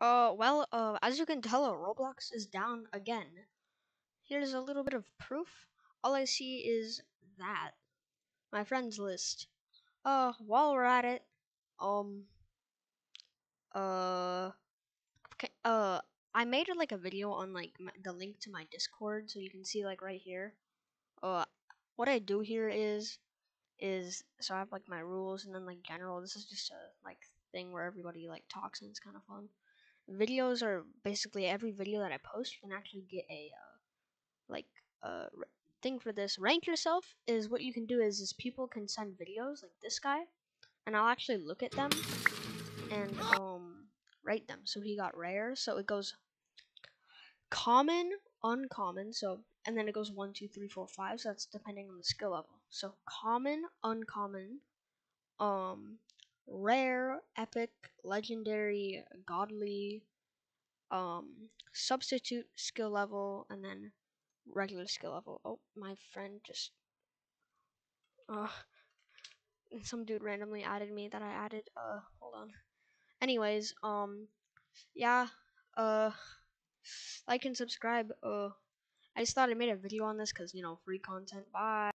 Uh, well, uh, as you can tell, uh, Roblox is down again. Here's a little bit of proof. All I see is that. My friends list. Uh, while we're at it, um, uh, okay, uh, I made like a video on like my, the link to my Discord, so you can see like right here. Uh, what I do here is, is so I have like my rules and then like general. This is just a like thing where everybody like talks and it's kind of fun videos are basically every video that I post. You can actually get a uh, like uh thing for this. Rank yourself is what you can do is is people can send videos like this guy, and I'll actually look at them and um rate them. So he got rare. So it goes common, uncommon. So and then it goes one, two, three, four, five. So that's depending on the skill level. So common, uncommon, um, rare, epic, legendary, godly, um, substitute skill level, and then regular skill level. Oh, my friend just. Uh, some dude randomly added me that I added. Uh, hold on. Anyways, um, yeah, uh, like and subscribe. Uh, I just thought I made a video on this because, you know, free content. Bye.